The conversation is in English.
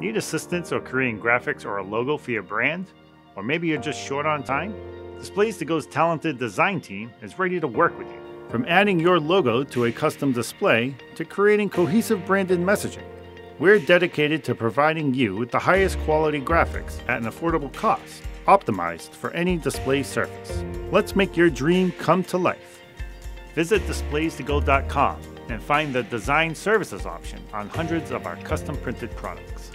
Need assistance or creating graphics or a logo for your brand? Or maybe you're just short on time? Displays2go's talented design team is ready to work with you. From adding your logo to a custom display to creating cohesive branded messaging, we're dedicated to providing you with the highest quality graphics at an affordable cost, optimized for any display surface. Let's make your dream come to life. Visit displays2go.com and find the design services option on hundreds of our custom printed products.